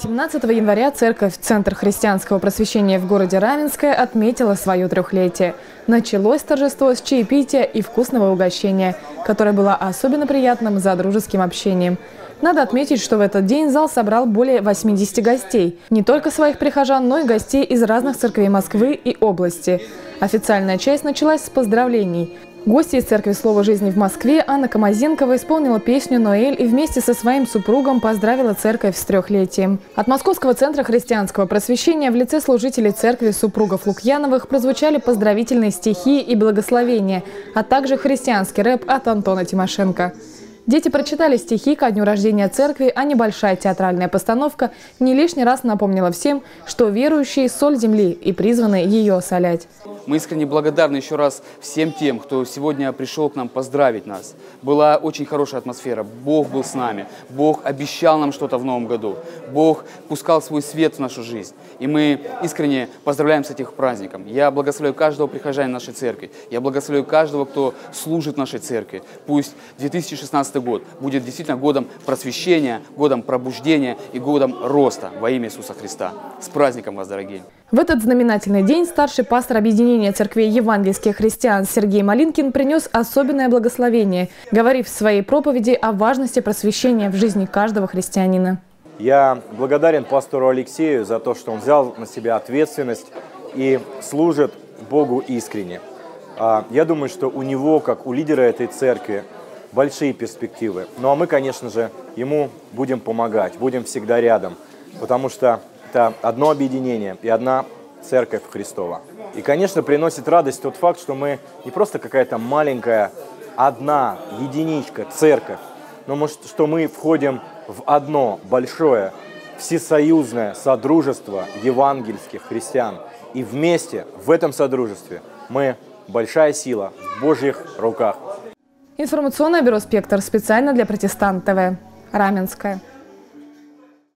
17 января церковь Центр христианского просвещения в городе Раменское отметила свое трехлетие. Началось торжество с чаепития и вкусного угощения, которое было особенно приятным за дружеским общением. Надо отметить, что в этот день зал собрал более 80 гостей. Не только своих прихожан, но и гостей из разных церквей Москвы и области. Официальная часть началась с поздравлений. Гости из Церкви Слова Жизни в Москве Анна Камазенкова исполнила песню «Ноэль» и вместе со своим супругом поздравила церковь с трехлетием. От Московского центра христианского просвещения в лице служителей церкви супругов Лукьяновых прозвучали поздравительные стихи и благословения, а также христианский рэп от Антона Тимошенко. Дети прочитали стихи ко дню рождения церкви, а небольшая театральная постановка не лишний раз напомнила всем, что верующие – соль земли и призваны ее солять. Мы искренне благодарны еще раз всем тем, кто сегодня пришел к нам поздравить нас. Была очень хорошая атмосфера. Бог был с нами. Бог обещал нам что-то в новом году. Бог пускал свой свет в нашу жизнь. И мы искренне поздравляем с этим праздником. Я благословляю каждого прихожанина нашей церкви. Я благословляю каждого, кто служит нашей церкви. Пусть 2016 год будет действительно годом просвещения, годом пробуждения и годом роста во имя Иисуса Христа. С праздником вас, дорогие! В этот знаменательный день старший пастор Объединения церквей евангельских христиан Сергей Малинкин принес особенное благословение, говорив в своей проповеди о важности просвещения в жизни каждого христианина. Я благодарен пастору Алексею за то, что он взял на себя ответственность и служит Богу искренне. А, я думаю, что у него, как у лидера этой церкви, большие перспективы. Ну а мы, конечно же, ему будем помогать, будем всегда рядом, потому что это одно объединение и одна церковь Христова. И, конечно, приносит радость тот факт, что мы не просто какая-то маленькая, одна, единичка, церковь, но может, что мы входим в одно большое, всесоюзное содружество евангельских христиан. И вместе в этом содружестве мы большая сила в Божьих руках. Информационное бюро «Спектр» специально для «Протестант ТВ». Раменская.